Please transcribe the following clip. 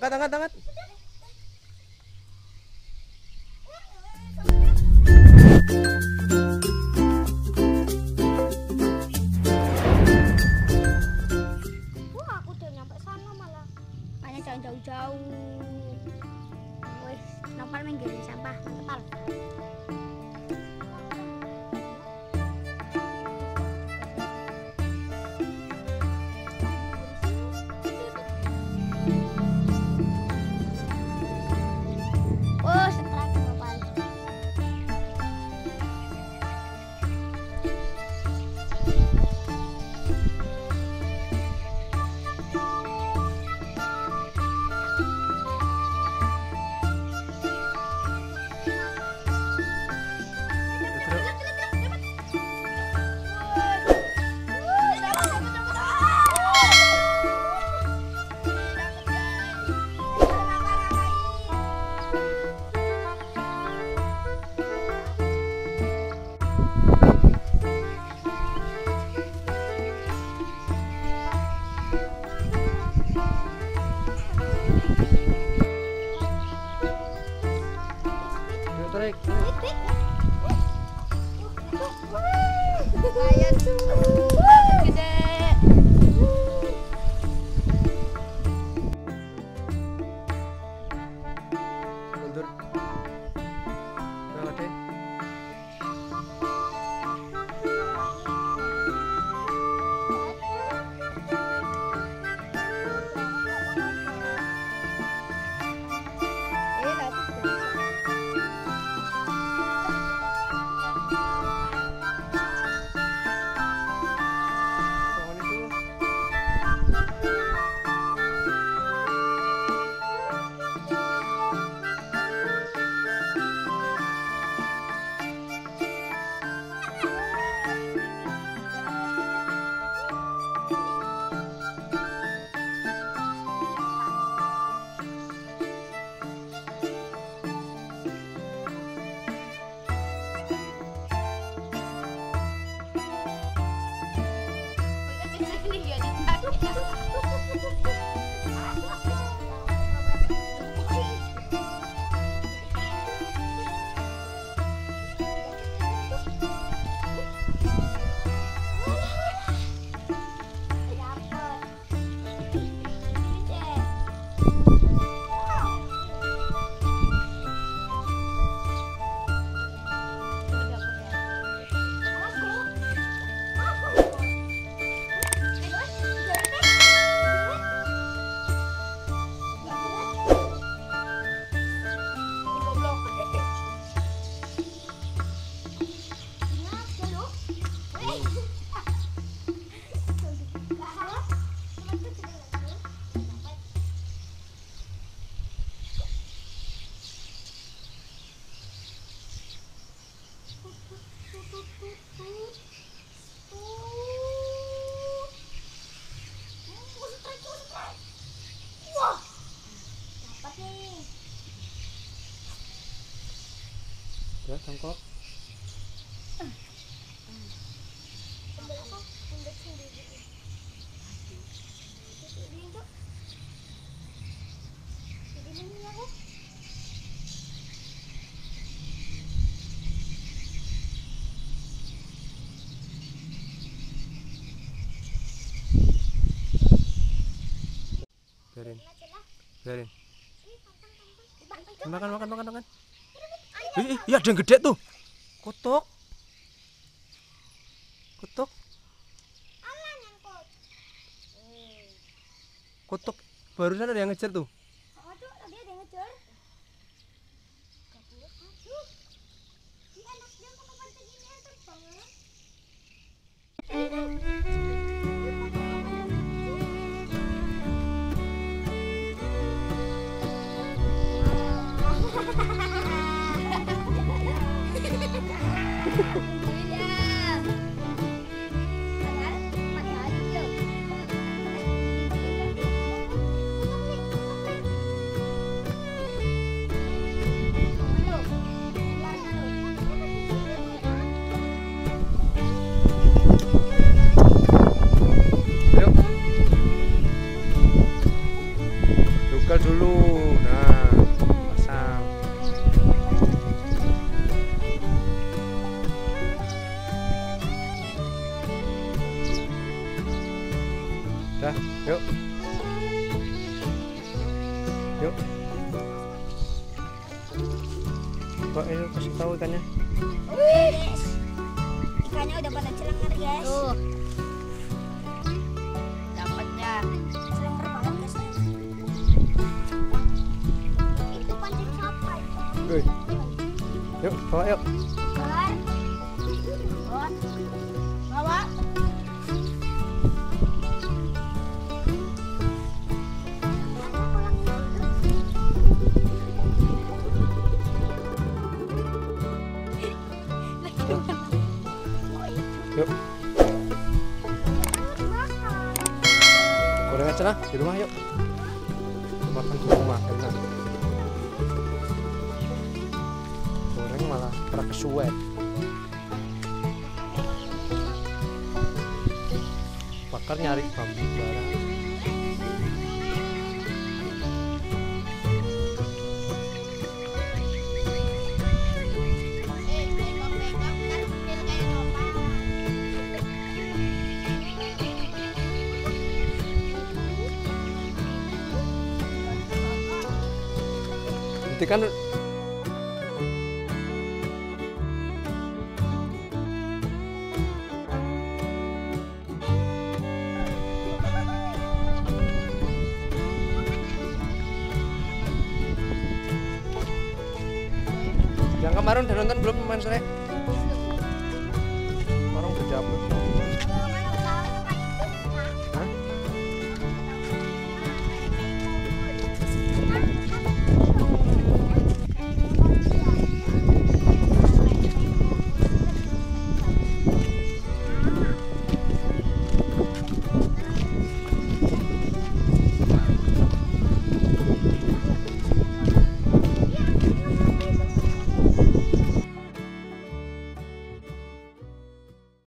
Angkat, angkat, angkat. Wah, tarik. Lumayan tuh, gede. Mundur. Tangkap. Biarin. Biarin. Makan, makan, makan, makan. Iya ada yang gede tuh. Kutuk. Kutuk. Kutuk. Barusan ada yang ngejar tuh. Ha ha ha. Kok ini kasih tahu ikannya? Guys, ikannya udah pada celengar guys. Tuh. Dapatnya. Celengar banget guys. Itu pancing siapa itu? Wih. Yuk, bawa yuk. Bawa. Bawa. Di rumah yuk. Makan di rumah enak. Goreng malah pernah kesuwet. Bakar nyari bambu bara. Nanti kan Yang kemarin udah nonton belum Mas Rek?